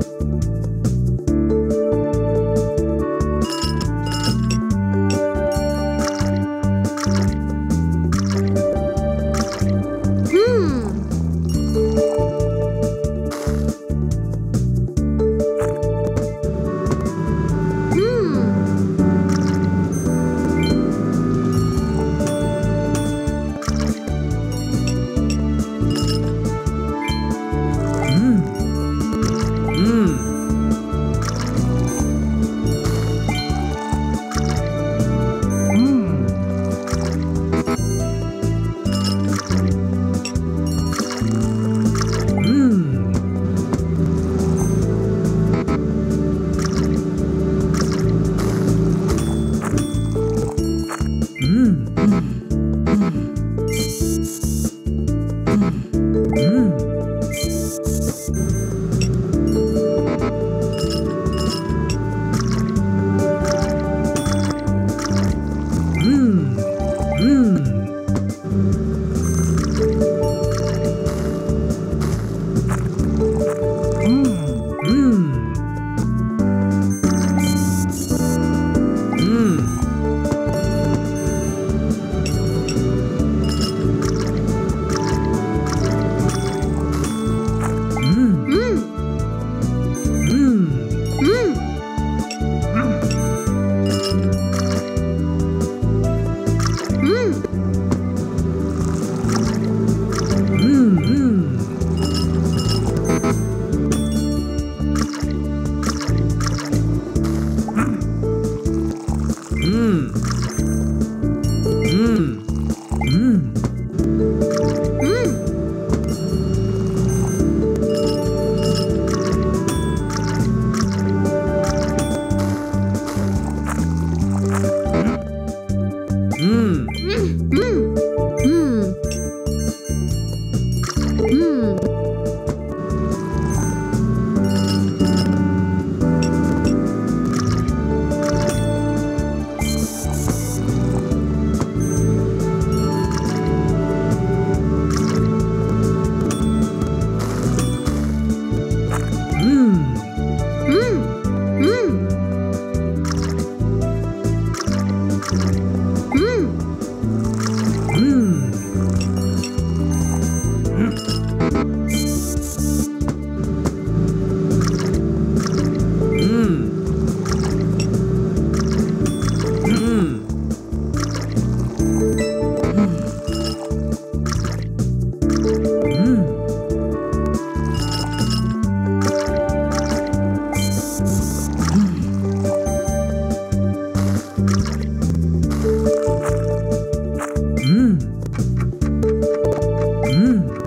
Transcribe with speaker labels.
Speaker 1: Thank you. 嗯嗯嗯。
Speaker 2: Hmm.